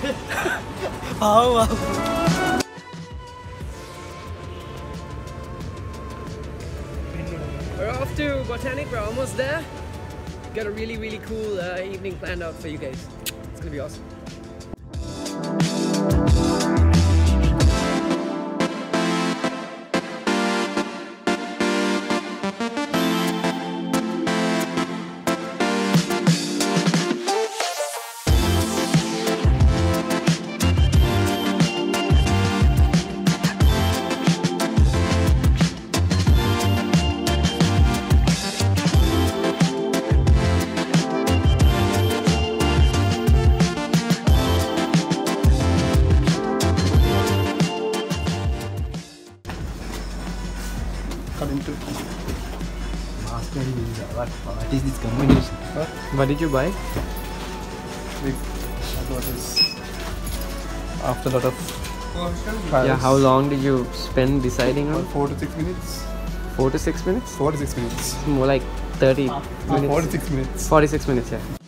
We're off to Botanik, we're almost there. Got a really, really cool uh, evening planned out for you guys. It's gonna be awesome. Cut into Master Ninja. What, what is this combination? What? What did you buy? Wait, I got this. After a lot of trials. Yeah, how long did you spend deciding on? Four to six minutes. Four to six minutes? Four to six minutes. More like 30 Ah, minutes. To six minutes. 46 minutes, yeah.